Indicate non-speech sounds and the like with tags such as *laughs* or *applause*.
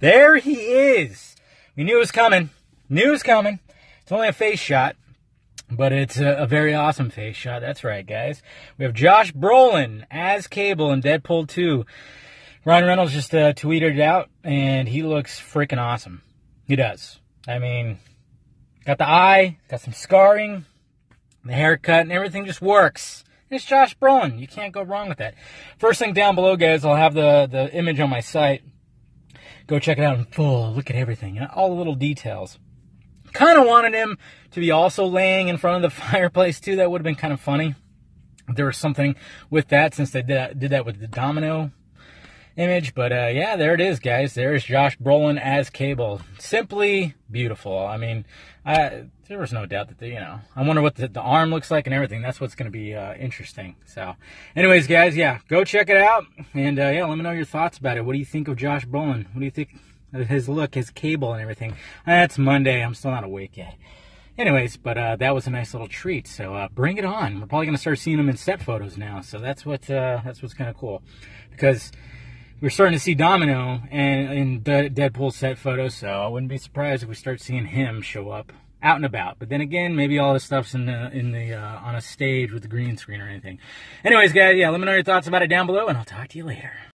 there he is. We knew it was coming. Knew it was coming. It's only a face shot, but it's a, a very awesome face shot. That's right, guys. We have Josh Brolin as Cable in Deadpool 2. Ryan Reynolds just uh, tweeted it out, and he looks freaking awesome. He does. I mean, got the eye, got some scarring, the haircut, and everything just works. It's Josh Brolin. You can't go wrong with that. First thing down below, guys, I'll have the, the image on my site. Go check it out in full. Look at everything, all the little details. Kind of wanted him to be also laying in front of the *laughs* fireplace, too. That would have been kind of funny. There was something with that since they did that, did that with the domino image. But uh, yeah, there it is, guys. There's Josh Brolin as Cable. Simply beautiful. I mean, I, there was no doubt that the, you know, I wonder what the, the arm looks like and everything. That's what's going to be uh, interesting. So, anyways, guys, yeah, go check it out. And uh, yeah, let me know your thoughts about it. What do you think of Josh Brolin? What do you think of his look, his cable, and everything? That's Monday. I'm still not awake yet. Anyways, but uh, that was a nice little treat. So uh, bring it on. We're probably gonna start seeing them in set photos now. So that's what uh, that's what's kind of cool, because we're starting to see Domino and in the Deadpool set photos, so I wouldn't be surprised if we start seeing him show up out and about. But then again, maybe all this stuff's in the in the uh, on a stage with the green screen or anything. Anyways, guys, yeah, let me know your thoughts about it down below, and I'll talk to you later.